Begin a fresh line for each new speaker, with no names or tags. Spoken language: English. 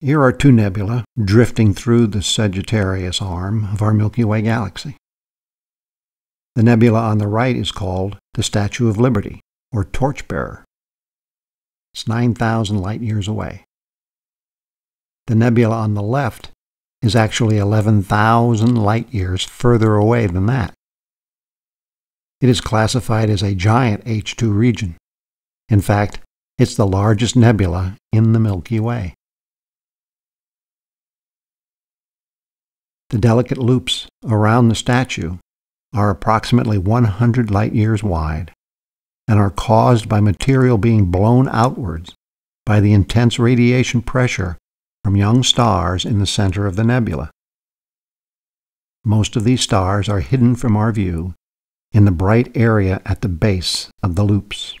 Here are two nebula drifting through the Sagittarius arm of our Milky Way galaxy. The nebula on the right is called the Statue of Liberty, or Torchbearer. It's 9,000 light years away. The nebula on the left is actually 11,000 light years further away than that. It is classified as a giant H II region. In fact, it's the largest nebula in the Milky Way. The delicate loops around the statue are approximately 100 light years wide and are caused by material being blown outwards by the intense radiation pressure from young stars in the center of the nebula. Most of these stars are hidden from our view in the bright area at the base of the loops.